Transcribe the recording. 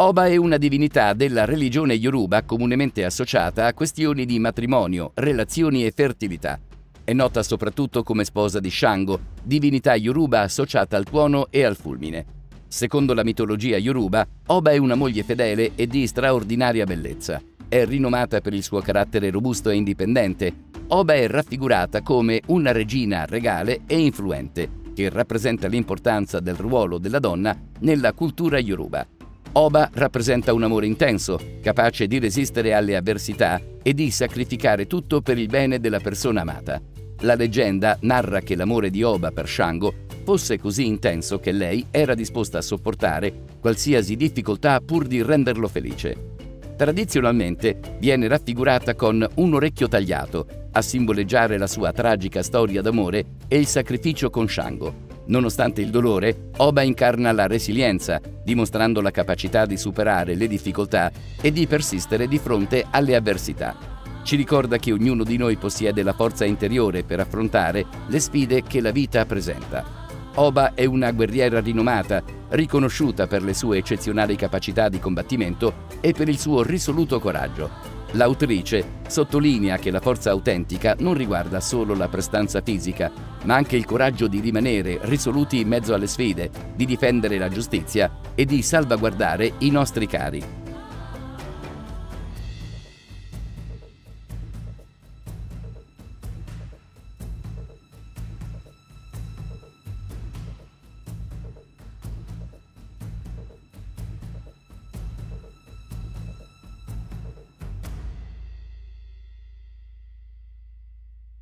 Oba è una divinità della religione Yoruba comunemente associata a questioni di matrimonio, relazioni e fertilità. È nota soprattutto come sposa di Shango, divinità Yoruba associata al tuono e al fulmine. Secondo la mitologia Yoruba, Oba è una moglie fedele e di straordinaria bellezza. È rinomata per il suo carattere robusto e indipendente. Oba è raffigurata come una regina regale e influente, che rappresenta l'importanza del ruolo della donna nella cultura Yoruba. Oba rappresenta un amore intenso, capace di resistere alle avversità e di sacrificare tutto per il bene della persona amata. La leggenda narra che l'amore di Oba per Shango fosse così intenso che lei era disposta a sopportare qualsiasi difficoltà pur di renderlo felice. Tradizionalmente viene raffigurata con un orecchio tagliato, a simboleggiare la sua tragica storia d'amore e il sacrificio con Shango. Nonostante il dolore, Oba incarna la resilienza, dimostrando la capacità di superare le difficoltà e di persistere di fronte alle avversità. Ci ricorda che ognuno di noi possiede la forza interiore per affrontare le sfide che la vita presenta. Oba è una guerriera rinomata, riconosciuta per le sue eccezionali capacità di combattimento e per il suo risoluto coraggio. L'autrice sottolinea che la forza autentica non riguarda solo la prestanza fisica, ma anche il coraggio di rimanere risoluti in mezzo alle sfide, di difendere la giustizia e di salvaguardare i nostri cari.